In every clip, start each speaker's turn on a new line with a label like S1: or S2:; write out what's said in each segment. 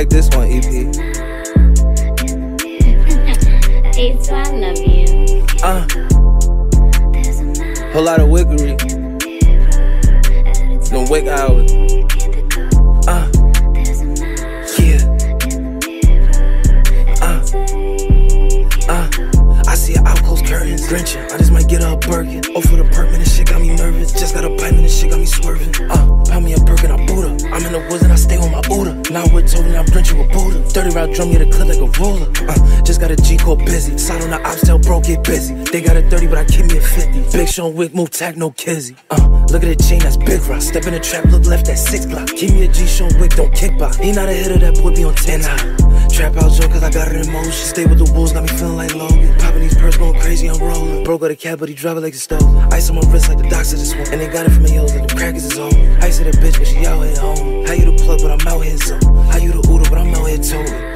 S1: like this one, EP.
S2: It's I love you.
S1: Uh, whole lot of wickery. No wake hours. Uh, yeah. Uh, uh, I see an out close curtains drenching. I just might get a Birkin. Oh, for the perk, Told I'm drenching with Buddha. 30 round drum, get a clip like a ruler. Uh, just got a G code busy. Side on the ops, tell bro, get busy. They got a 30, but I keep me a 50. Big Sean Wick, move tack, no kizzy. Uh, look at the chain, that's big rock. Step in the trap, look left, that's six block. Keep me a G Sean Wick, don't kick by. He not a hitter, that boy be on 10 high. Trap out joke, cause I got it in motion. Stay with the wolves, got me feeling like Logan. Popping these purse, going crazy, I'm rolling. Bro got a cab, but he drive it like a stove. Ice on my wrist like the doctor this one. And they got it from the hills, like the crackers is on. Ice to the bitch, but she out here home. How you the plug, but I'm out here so.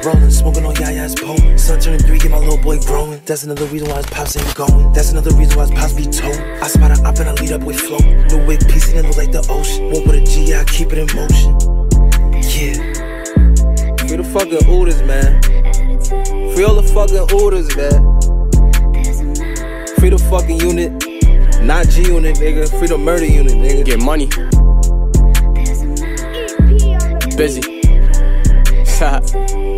S1: Rolling, smoking on Yaya's potent. Son turning three, get my little boy growing. That's another reason why his pops ain't going. That's another reason why his pops be towing. I spot a up and I lead up with flow. The wig piece and it look like the ocean. Walk with a G, I keep it in motion. Yeah. Free the fucking Uders, man. Free all the fucking Uders, man. Free the fucking unit. Not G unit, nigga. Free the murder unit, nigga.
S3: Get money. Busy.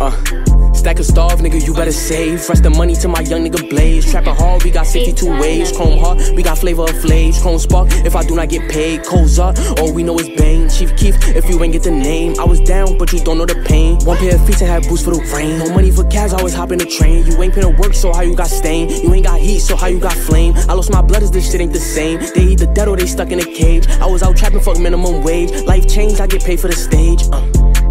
S3: uh. Stack of starve, nigga, you better save. Rest the money to my young nigga Blaze. Trapping hard, we got 62 ways. Chrome heart, we got flavor of flames. Chrome spark, if I do not get paid. Coles up, all we know is Bane. Chief Keef, if you ain't get the name. I was down, but you don't know the pain. One pair of feet and have boots for the rain. No money for cabs, I always hop in the train. You ain't finna work, so how you got stain? You ain't got heat, so how you got flame? I lost my blood, as this shit ain't the same. They either dead or they stuck in a cage. I was out trapping, fuck minimum wage. Life changed, I get paid for the stage. Uh.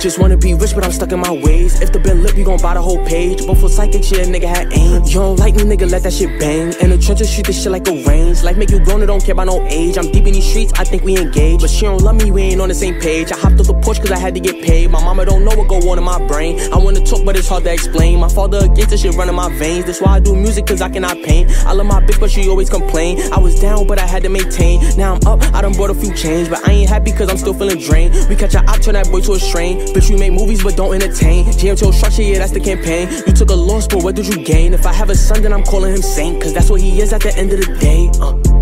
S3: Just wanna be rich, but I'm stuck in my ways. If the bill lip, you gon' buy the whole page. But for psychic shit, nigga had aim. You don't like me, nigga, let that shit bang. In the trenches, shoot this shit like a range. Life make you grown, I don't care about no age. I'm deep in these streets, I think we engaged. But she don't love me, we ain't on the same page. I hopped off the porch cause I had to get paid. My mama don't know what go on in my brain. I wanna talk, but it's hard to explain. My father against this shit running my veins. That's why I do music, cause I cannot paint. I love my bitch, but she always complain. I was down, but I had to maintain. Now I'm up, I done brought a few change. But I ain't happy cause I'm still feeling drained. We catch a op, turn that boy to a strain. Bitch, we make movies, but don't entertain. GM GMTO structure, yeah, that's the campaign. You took a loss, but what did you gain? If I have a son, then I'm calling him saint. Cause that's what he is at the end of the day. Uh.